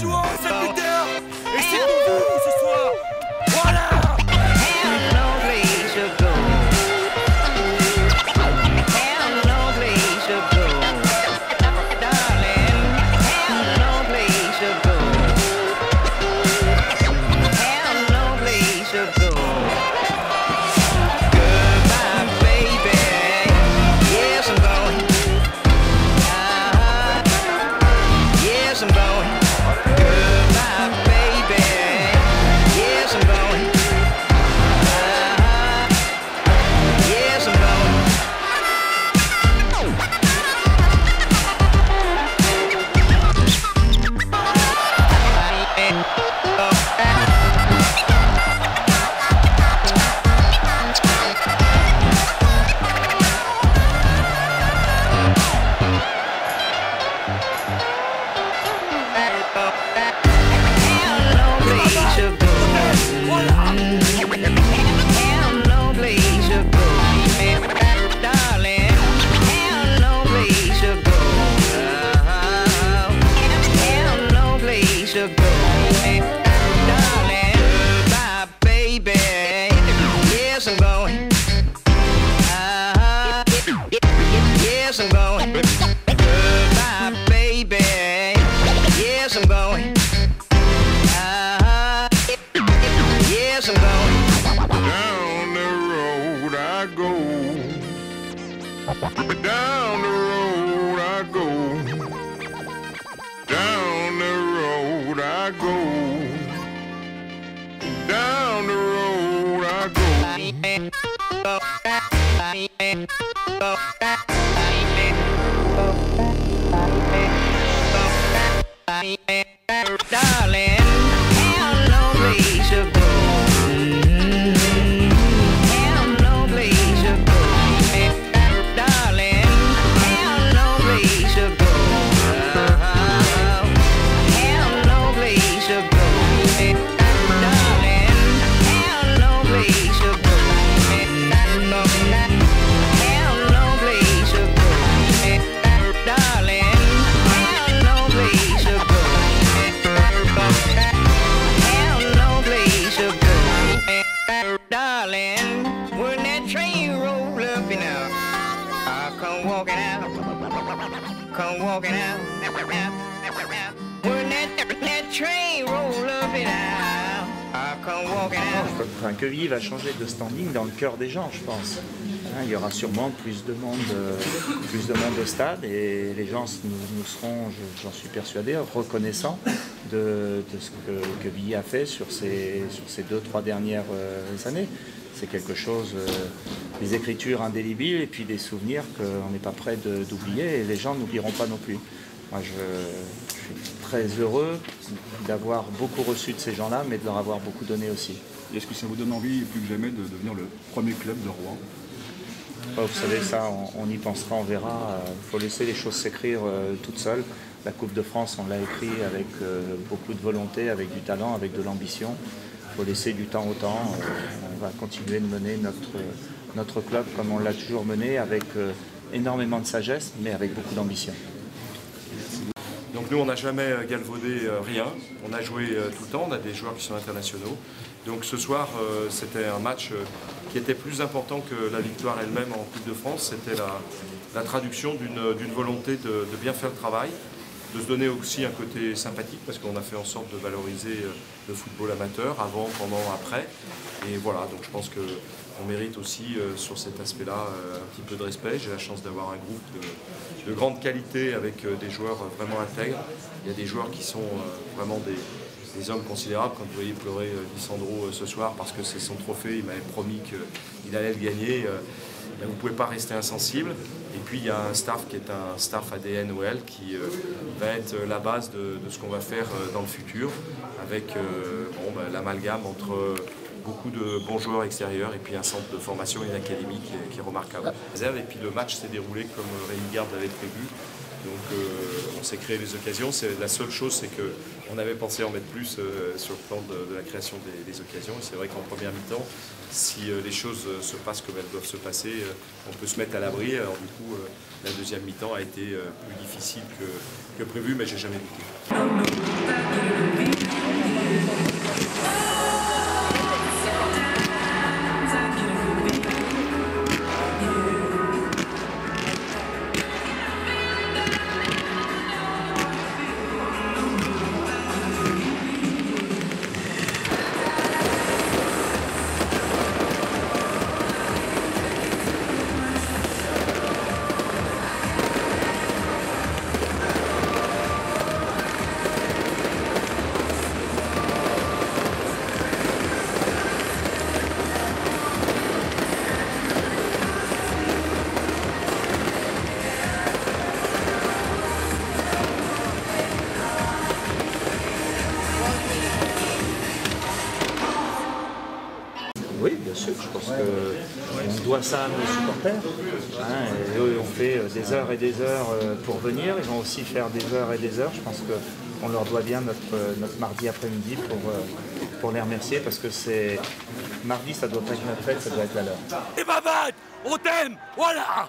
virtuoso. Yes, I'm going. Ah, Yes, I'm going. Come. Enfin, Quevilly va changer de standing dans le cœur des gens, je pense. Hein, il y aura sûrement plus de monde, euh, plus de monde au stade et les gens nous, nous seront, je- j'en suis persuadé, reconnaissants de, ce que Quevilly a fait sur ces, sur ces deux, trois dernières euh, années. C'est quelque chose, euh, des écritures indélébiles et puis des souvenirs qu'on n'est pas prêt d'oublier et les gens n'oublieront pas non plus. Moi, je, je suis très heureux d'avoir beaucoup reçu de ces gens-là, mais de leur avoir beaucoup donné aussi. Est-ce que ça vous donne envie, plus que jamais, de devenir le premier club de Rouen? Oh, vous savez, ça, on, on y pensera, on verra. Il faut laisser les choses s'écrire euh, toutes seules. La Coupe de France, on l'a écrit avec euh, beaucoup de volonté, avec du talent, avec de l'ambition. Il faut laisser du temps au temps. Euh, on va continuer de mener notre, notre club comme on l'a toujours mené, avec euh, énormément de sagesse, mais avec beaucoup d'ambition. Donc nous, on n'a jamais euh, galvaudé euh, rien. On a joué tout le temps, on a des joueurs qui sont internationaux. Donc ce soir, c'était un match qui était plus important que la victoire elle-même en Coupe de France. C'était la, traduction d'une volonté de bien faire le travail, de se donner aussi un côté sympathique parce qu'on a fait en sorte de valoriser euh, le football amateur avant, pendant, après. Et voilà, donc je pense que on mérite aussi euh, sur cet aspect-là euh, un petit peu de respect. J'ai la chance d'avoir un groupe de, de grande qualité avec des joueurs vraiment intègres. Il y a des joueurs qui sont vraiment des, hommes considérables. Quand vous voyez pleurer Lissandro ce soir parce que c'est son trophée, il m'avait promis qu'il allait le gagner. ben, vous ne pouvez pas rester insensible. Et puis il y a un staff qui est un staff ADN OL qui euh, va être la base de, de ce qu'on va faire euh, dans le futur avec euh, bon, ben, l'amalgame entre euh, beaucoup de bons joueurs extérieurs et puis un centre de formation et une académie qui est, qui est remarquable. Et puis le match s'est déroulé comme euh, Rémi Garde l'avait prévu. Donc euh, on s'est créé les occasions. La seule chose, c'est que on avait pensé en mettre plus euh, sur le plan de, la création des, des occasions. Et c'est vrai qu'en première mi-temps, si euh, les choses se passent comme elles doivent se passer, on peut se mettre à l'abri. Alors du coup, la deuxième mi-temps a été plus difficile que, que prévu, mais j'ai jamais douté. Bien sûr, je pense qu'on doit ça à nos supporters. hein, et eux ont fait euh, des heures et des heures euh, pour venir, ils vont aussi faire des heures et des heures. Je pense qu'on leur doit bien notre, euh, notre mardi après-midi pour, pour les remercier parce que c'est mardi, ça doit pas être notre fête, ça doit être la leur. Et Babad, on t'aime Voilà